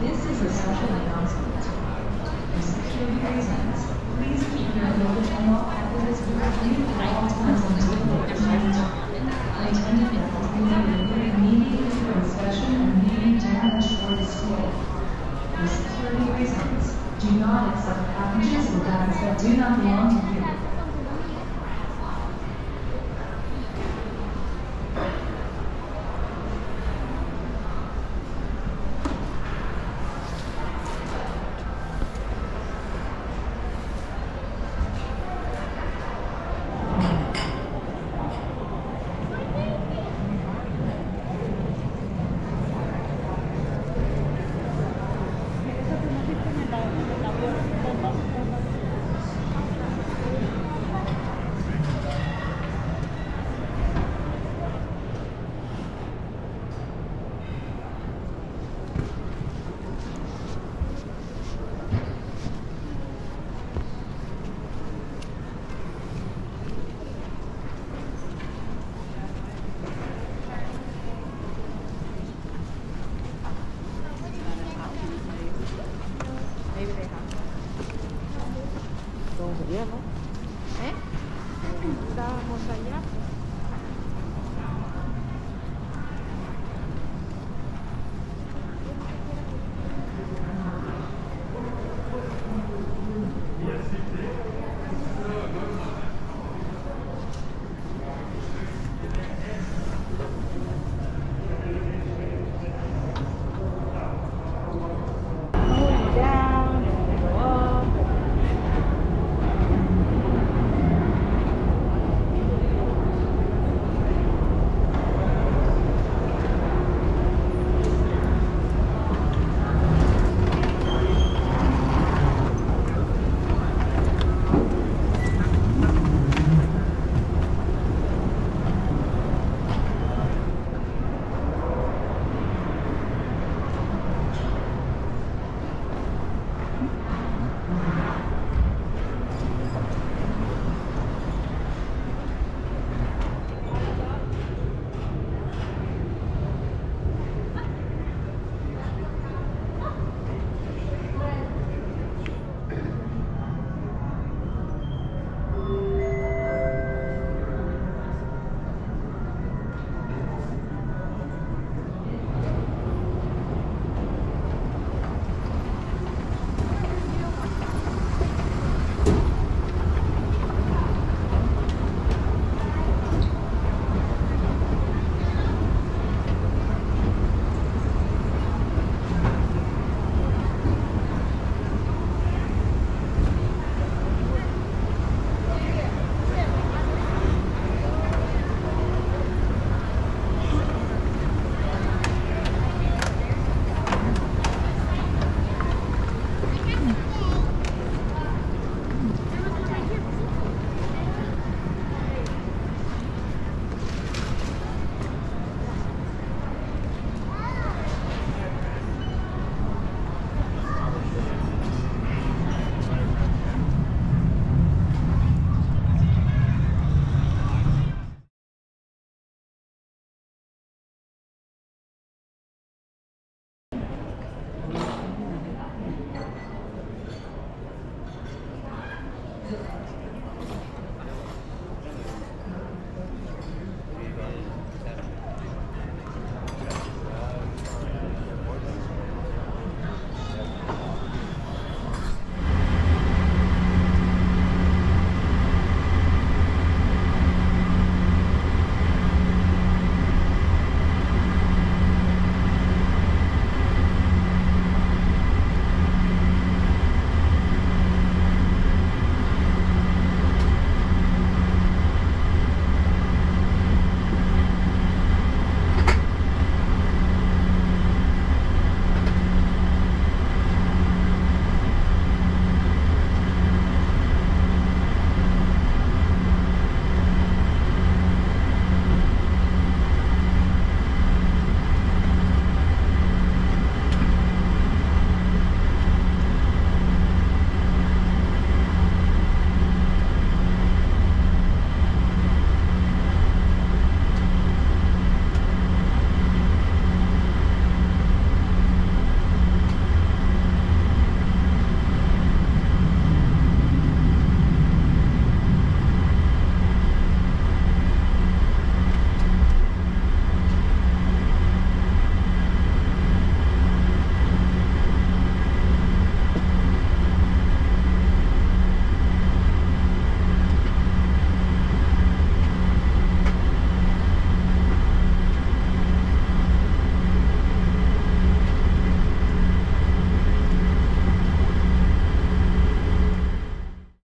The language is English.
This is a special announcement. For security reasons, please keep your luggage unlocked after this briefly for all times on this I attended it as they were immediately for inspection and needing damaged or destroyed. For security reasons, do not accept packages or bags that do not belong to you. 啥呀？